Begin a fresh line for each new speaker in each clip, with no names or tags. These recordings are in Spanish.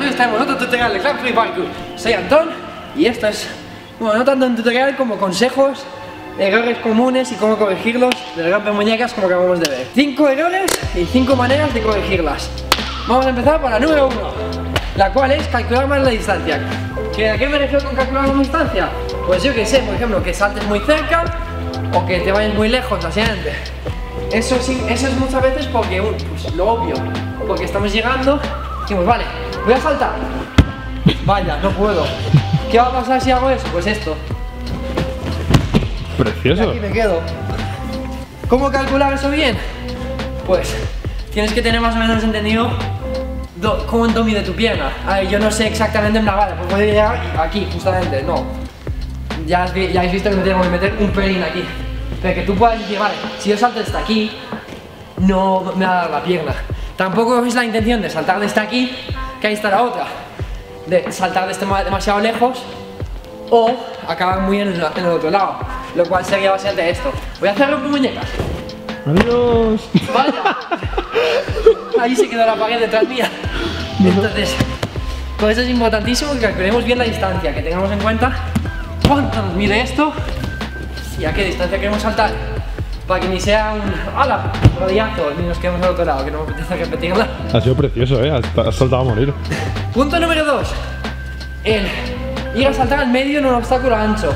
hoy estamos en otro tutorial de Clan Free Parkour. Soy Antón y esto es, bueno, no tanto un tutorial como consejos, errores comunes y cómo corregirlos del rompe muñecas como acabamos de ver. 5 errores y 5 maneras de corregirlas. Vamos a empezar por la número 1, la cual es calcular más la distancia. ¿Que ¿A qué me refiero con calcular la distancia? Pues yo que sé, por ejemplo, que saltes muy cerca o que te vayas muy lejos, básicamente. Eso, sí, eso es muchas veces porque, pues, lo obvio, porque estamos llegando, decimos, vale, voy a saltar. Vaya, no puedo. ¿Qué va a pasar si hago eso? Pues esto. Y
Precioso.
aquí me quedo. ¿Cómo calcular eso bien? Pues tienes que tener más o menos entendido do- cuánto mide tu pierna. A ver, yo no sé exactamente en la vale, pues puedo llegar aquí, justamente, no. Ya has, ya has visto que me tengo que meter un pelín aquí. Pero que tú puedas decir, vale, si yo salto hasta aquí, no me va a dar la pierna. Tampoco es la intención de saltar desde aquí, que ahí está la otra. De saltar desde ma- demasiado lejos o acabar muy en el, en el otro lado. Lo cual sería básicamente esto. Voy a hacer romper muñecas.
Adiós.
Vaya. Ahí se quedó la pared detrás mía. Entonces, por eso es importantísimo que calculemos bien la distancia, que tengamos en cuenta cuánto nos mide esto y a qué distancia queremos saltar. Para que ni sea un ¡Hala! rodillazo, ni nos quedemos al otro lado, que no me apetece repetirla.
Ha sido precioso, eh. Has, saltado a morir.
Punto número 2. El ir a saltar al medio en un obstáculo ancho.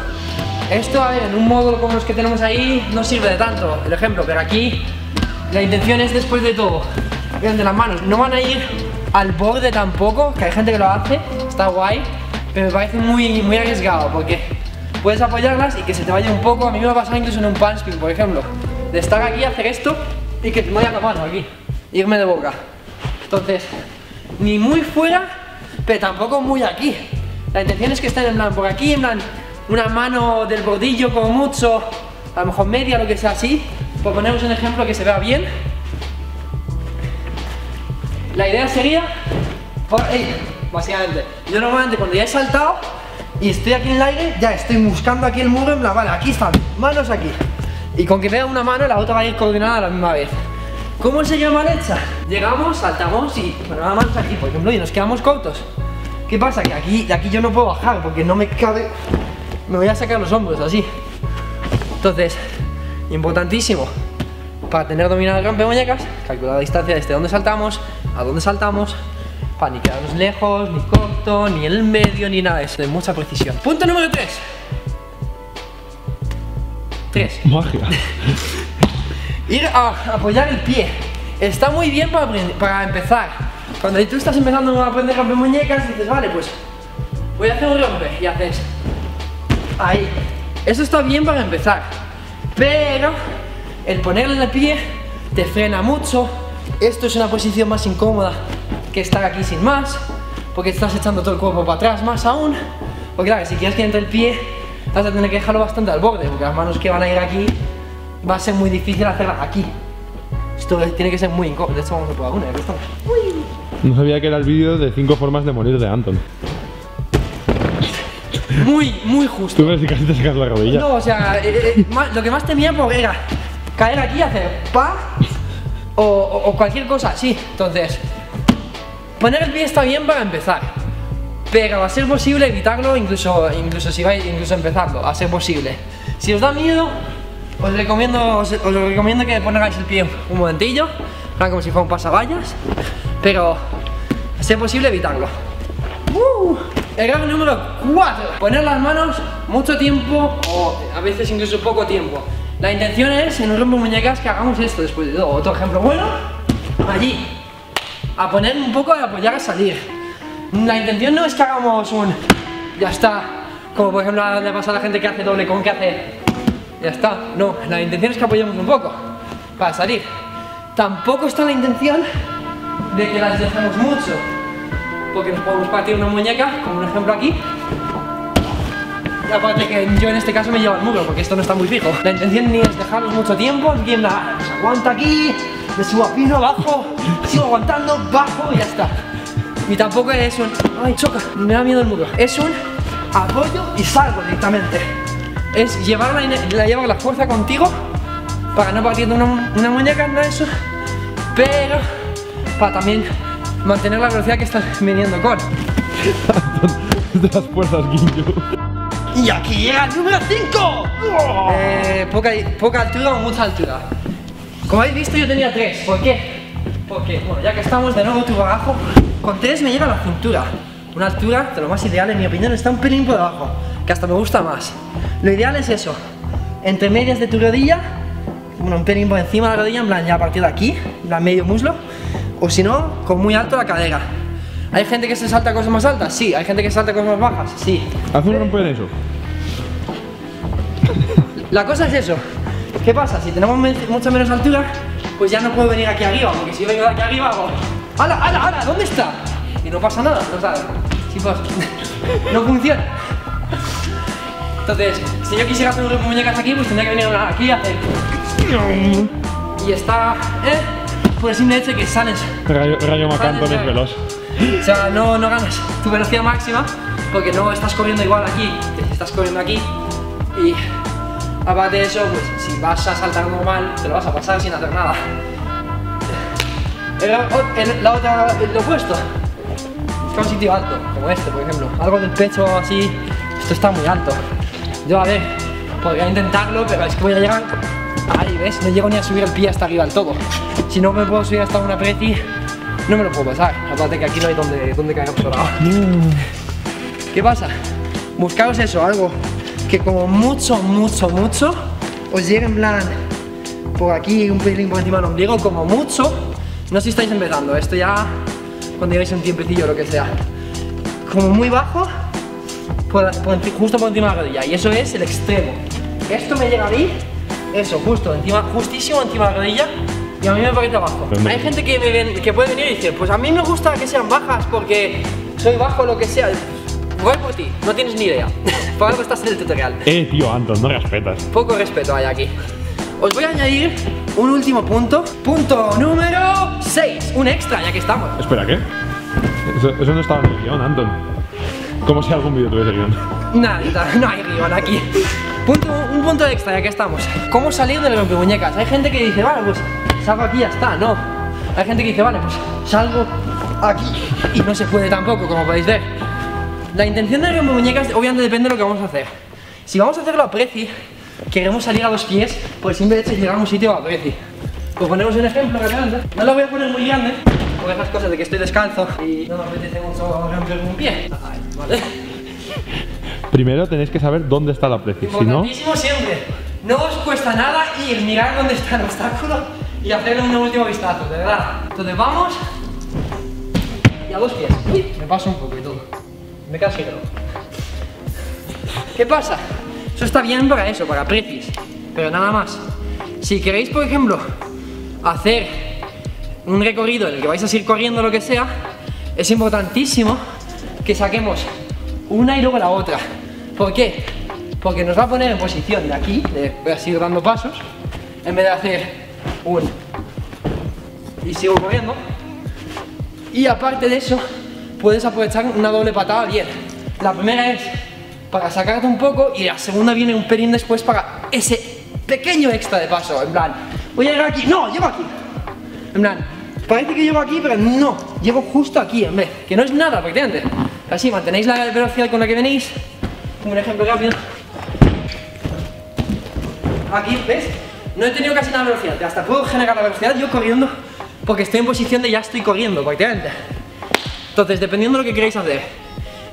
Esto, a ver, en un módulo como los que tenemos ahí, no sirve de tanto, el ejemplo, pero aquí la intención es después de todo. Vean de las manos, no van a ir al borde tampoco, que hay gente que lo hace, está guay, pero me parece muy, muy arriesgado porque puedes apoyarlas y que se te vaya un poco. A mí me ha pasado incluso en un punching, por ejemplo, de estar aquí, hacer esto y que te vaya la mano aquí, irme de boca. Entonces, ni muy fuera, pero tampoco muy aquí. La intención es que estén en plan por aquí, en plan una mano del bordillo como mucho, a lo mejor media, lo que sea así. Pues ponemos un ejemplo que se vea bien. La idea sería, por básicamente. Yo normalmente cuando ya he saltado y estoy aquí en el aire, ya estoy buscando aquí el muro en plan, vale, aquí están, manos aquí. Y con que vea una mano, la otra va a ir coordinada a la misma vez. ¿Cómo sería mal hecha? Llegamos, saltamos y bueno, las manos aquí, por ejemplo, y nos quedamos cortos. ¿Qué pasa? Que aquí, de aquí yo no puedo bajar porque no me cabe. Me voy a sacar los hombros así. Entonces, importantísimo para tener dominado el campo de muñecas, calcular la distancia desde donde saltamos a dónde saltamos, para ni quedarnos lejos, ni corto, ni en el medio, ni nada de eso, de mucha precisión. Punto número 3. 3.
Magia.
Ir a apoyar el pie. Está muy bien para, empezar. Cuando tú estás empezando a aprender a romper muñecas, dices, vale, pues voy a hacer un rompe y haces ahí. Eso está bien para empezar. Pero el ponerle el pie te frena mucho. Esto es una posición más incómoda que estar aquí sin más. Porque estás echando todo el cuerpo para atrás más aún. Porque claro, si quieres que entre el pie, vas a tener que dejarlo bastante al borde. Porque las manos que van a ir aquí va a ser muy difícil hacerlas aquí. Esto tiene que ser muy incómodo. De hecho, vamos a probar una. estamos.
No sabía que era el vídeo de 5 formas de morir de Anton.
Muy, muy justo.
Tú si casi te sacas la rodilla.
No, o sea, eh, eh, ma- lo que más temía pues, era caer aquí y hacer pa o, o- o cualquier cosa así. Entonces, poner el pie está bien para empezar, pero a ser posible evitarlo, incluso, incluso si vais, incluso empezarlo, a ser posible. Si os da miedo, os recomiendo, os, os recomiendo que pongáis el pie un momentillo, como si fuera un pasavallas, pero a ser posible evitarlo. Uh, error número 4. Poner las manos mucho tiempo o a veces incluso poco tiempo. La intención es en un rompe muñecas que hagamos esto después de todo. Otro ejemplo bueno, allí. A poner un poco de apoyar a salir. La intención no es que hagamos un ya está, como por ejemplo le pasa a la gente que hace doble con que hace ya está. No, la intención es que apoyemos un poco para salir. Tampoco está la intención de que las dejemos mucho porque nos podemos partir una muñeca, como un ejemplo aquí. Aparte que yo en este caso me llevo el muro, porque esto no está muy fijo. La intención ni es dejarlos mucho tiempo, ni nada. Aguanta aquí, me subo a pino, bajo, sigo aguantando, bajo y ya está. Y tampoco es un, ay, choca, me da miedo el muro. Es un apoyo y salgo directamente. Es llevar la, la, llevar la fuerza contigo para no partir una, una muñeca, no eso. Pero para también mantener la velocidad que estás viniendo con.
de las fuerzas Ginju.
Y aquí llega el número 5. Eh, poca, poca altura o mucha altura. Como habéis visto yo tenía 3. ¿Por qué? Porque, bueno, ya que estamos de nuevo tubo abajo, con 3 me llega a la cintura. Una altura de lo más ideal, en mi opinión, está un pelín por debajo, que hasta me gusta más. Lo ideal es eso, entre medias de tu rodilla, bueno, un pelín por encima de la rodilla, en plan ya a partir de aquí, en plan medio muslo, o si no, con muy alto la cadera. ¿Hay gente que se salta cosas más altas? Sí. ¿Hay gente que salta cosas más bajas? Sí.
Haz un romper eso.
La cosa es eso. ¿Qué pasa? Si tenemos mucha menos altura, pues ya no puedo venir aquí arriba, porque si yo vengo de aquí arriba hago ¡Hala, hala, hala! ¿Dónde está? Y no pasa nada, no sabes. Sí pasa. no funciona. Entonces, si yo quisiera hacer un muñecas aquí, pues tendría que venir una aquí a hacer. Y está, ¿eh? Por el simple hecho de que sales.
Rayo, rayo Macanton es veloz.
O sea, no, no ganas tu velocidad máxima porque no estás corriendo igual aquí estás corriendo aquí. Y aparte de eso, pues si vas a saltar normal, te lo vas a pasar sin hacer nada. El, el- la otra, el opuesto. Busca un sitio alto, como este, por ejemplo. Algo del pecho así. Esto está muy alto. Yo, a ver, podría intentarlo, pero es que voy a llegar. Ahí, ¿ves? No llego ni a subir el pie hasta arriba del todo. Si no me puedo subir hasta una preci, no me lo puedo pasar. Aparte que aquí no hay donde, donde caer obsolado. ¿Qué pasa? Buscaros eso, algo que como mucho, mucho, mucho os llegue en plan por aquí, un pelín por encima del ombligo, como mucho. No sé si estáis empezando, esto ya cuando llevéis un tiempecillo o lo que sea. Como muy bajo, por- por enci- justo por encima de la rodilla. Y eso es el extremo. Esto me llega a mí, eso, justo, encima, justísimo encima de la rodilla. Y a mí me parece bajo. Hay gente que, me ven- que puede venir y decir, pues a mí me gusta que sean bajas porque soy bajo lo que sea. Voy por ti, no tienes ni idea. por algo estás en el tutorial.
Eh, tío, Anton, no respetas.
Poco respeto hay aquí. Os voy a añadir un último punto. Punto número 6. Un extra, ya que estamos.
Espera, ¿qué? Eso, eso no estaba en el guion, Anton. Como si algún vídeo tuviese guion.
Nada, no hay guion aquí. Punto, un punto extra, ya que estamos. ¿Cómo salir del rompemuñecas? Hay gente que dice, vale, pues salgo aquí y ya está. No. Hay gente que dice, vale, pues salgo aquí. Y no se puede tampoco, como podéis ver. La intención del rompemuñecas obviamente depende de lo que vamos a hacer. Si vamos a hacerlo a preci, queremos salir a dos pies por el simple hecho de llegar a un sitio a preci. Pues ponemos un ejemplo rápidamente. No lo voy a poner muy grande, por esas cosas de que estoy descalzo y no me apetece mucho romper un pie. Ay, vale.
Primero tenéis que saber dónde está la preci. Si no,
siempre. No os cuesta nada ir, mirar dónde está el obstáculo y hacerle un último vistazo, de verdad. Entonces vamos y a dos pies. Uy, me paso un poco. Me casi no. ¿Qué pasa? Eso está bien para eso, para precis, pero nada más. Si queréis, por ejemplo, hacer un recorrido en el que vais a ir corriendo lo que sea, es importantísimo que saquemos una y luego la otra. ¿Por qué? Porque nos va a poner en posición de aquí, de voy seguir dando pasos, en vez de hacer un y sigo corriendo. Y aparte de eso, puedes aprovechar una doble patada bien. La primera es para sacarte un poco y la segunda viene un pelín después para ese pequeño extra de paso. En plan, voy a llegar aquí, no, llego aquí. En plan, parece que llego aquí, pero no, llego justo aquí en vez, que no es nada prácticamente. Así, mantenéis la velocidad con la que venís. Un ejemplo rápido. Aquí, ¿ves? No he tenido casi nada de velocidad, hasta puedo generar la velocidad yo corriendo, porque estoy en posición de ya estoy corriendo prácticamente. Entonces, dependiendo de lo que queréis hacer.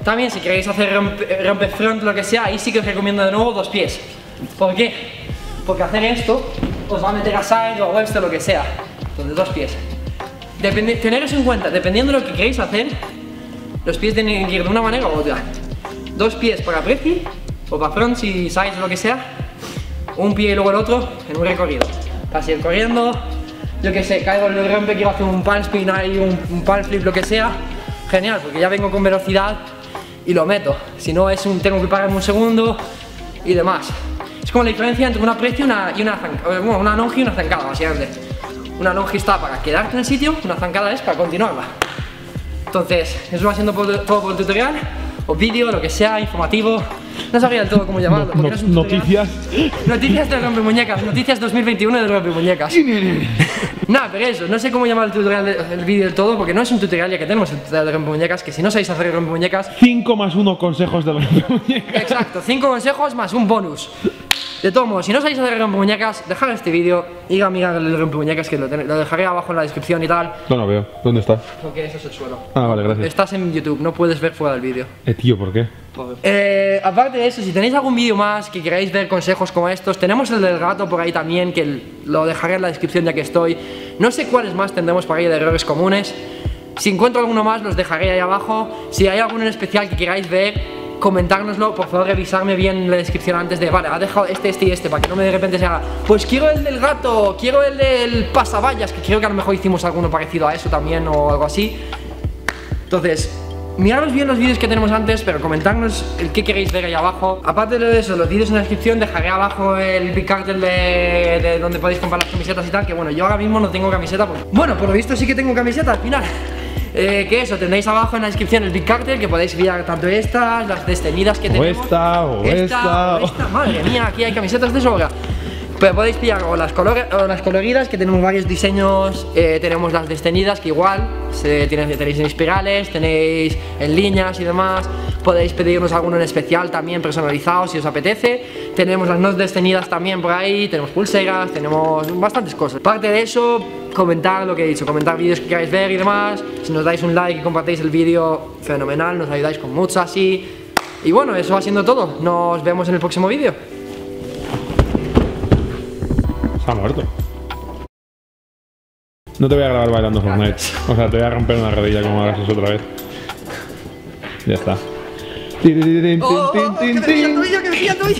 También, si queréis hacer rompe, front, lo que sea, ahí sí que os recomiendo de nuevo dos pies. ¿Por qué? Porque hacer esto os va a meter a side o a webster, lo que sea. Entonces, dos pies. Depende, tener eso en cuenta, dependiendo de lo que queréis hacer, los pies tienen que ir de una manera u otra. Dos pies para preci, o para front, si sides o lo que sea. Un pie y luego el otro en un recorrido. Para seguir corriendo, yo que sé, caigo en el rompe, quiero hacer un palm spin ahí, un, un flip, lo que sea. Genial, porque ya vengo con velocidad y lo meto. Si no, es un, tengo que pararme un segundo y demás. Es como la diferencia entre una preci y una, y una, eh, bueno, una longe y una zancada, básicamente. Una longe está para quedarte en el sitio, una zancada es para continuarla. Entonces, eso va siendo todo por el tutorial. o vídeo, lo que sea, informativo. No sabría del todo cómo llamarlo.
No-
no un
noticias.
Noticias del rompemuñecas, noticias 2021 del rompemuñecas. Nada, pero eso, no sé cómo llamar el tutorial, de- el vídeo del todo, porque no es un tutorial ya que tenemos el tutorial de rompemuñecas, que si no sabéis hacer rompemuñecas,
5 más 1 consejos de los muñecas.
exacto, 5 consejos más un bonus. De todos modos, si no sabéis hacer rompemuñecas, dejad este vídeo, ir a mirar el rompemuñecas, que lo, ten- lo dejaré abajo en la descripción y tal,
No lo veo. ¿Dónde está?
porque eso es el suelo.
Ah, vale, gracias.
Estás en YouTube, no puedes ver fuera del vídeo.
Eh, tío, ¿por qué?
Eh, aparte de eso, si tenéis algún vídeo más que queráis ver consejos como estos, tenemos el del gato por ahí también, que lo dejaré en la descripción ya que estoy. No sé cuáles más tendremos por ahí de errores comunes. Si encuentro alguno más, los dejaré ahí abajo. Si hay alguno en especial que queráis ver, comentárnoslo. Por favor, revisarme bien en la descripción antes de, vale, ha dejado este, este y este, para que no me de repente se haga, pues quiero el del gato, quiero el del pasavallas, que creo que a lo mejor hicimos alguno parecido a eso también o algo así. Entonces, miraros bien los vídeos que tenemos antes, pero comentadnos el que queréis ver ahí abajo. Aparte de eso, los vídeos en la descripción dejaré abajo el big cartel de, de donde podéis comprar las camisetas y tal, que bueno, yo ahora mismo no tengo camiseta. porque- Bueno, por lo visto sí que tengo camiseta al final. Eh, que eso, tendréis abajo en la descripción el big cartel, que podéis pillar tanto estas, las destenidas que
O
tenemos.
esta, o esta.
o esta. Madre mía, aquí hay camisetas de sobra. Pero podéis pillar o las, color- o las coloridas, que tenemos varios diseños, eh, tenemos las destenidas, que igual se, tienen- tenéis en espirales, tenéis en líneas y demás. Podéis pedirnos alguno en especial también personalizado si os apetece. Tenemos las no destenidas también por ahí, tenemos pulseras, tenemos bastantes cosas. Aparte de eso, comentar lo que he dicho, comentar vídeos que queráis ver y demás. Si nos dais un like y compartís el vídeo, fenomenal, nos ayudáis con mucho así. Y bueno, eso va siendo todo. Nos vemos en el próximo vídeo.
Se ha muerto. No te voy a grabar bailando Fortnite. O sea, te voy a romper una rodilla como hagas eso otra vez. Ya está.
¡Oh, oh, oh, que me